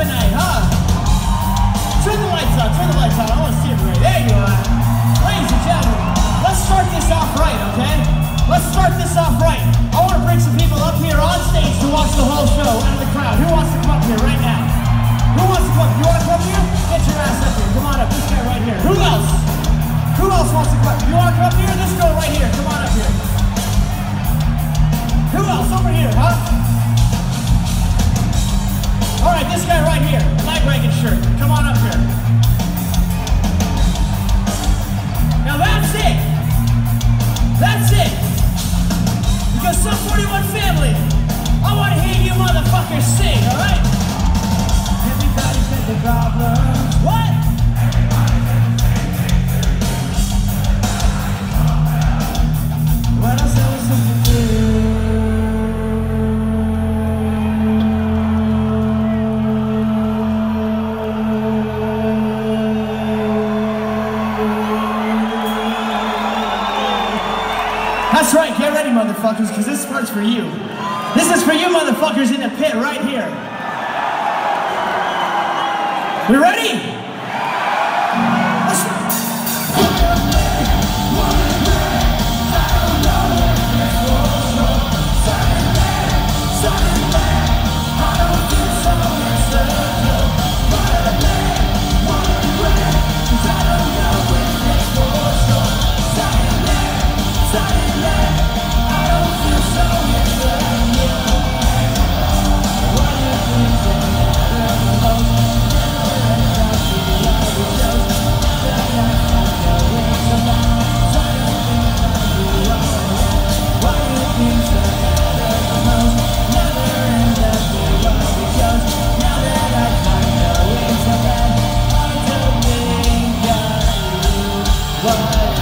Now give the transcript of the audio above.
tonight, huh? Turn the lights on, turn the lights on. I want to see it right There you are. Ladies and gentlemen, let's start this off right, okay? Let's start this off right. I want to bring some people up here on stage to watch the whole show out of the crowd. Who wants to come up here right now? Who wants to come up? You want to come here? Get your ass up here. Come on up. This guy right here. Who else? Who else wants to come up? You want to come up here? This girl right here. Come on up here. Who else? Over here, huh? Paddy wagon shirt. Come on up here. Now that's it. That's it. Because Sum 41 family, I want to hear you motherfuckers sing, alright? Everybody's got their problems. What? What That's right, get ready, motherfuckers, because this part's for you. This is for you motherfuckers in the pit right here. We ready? What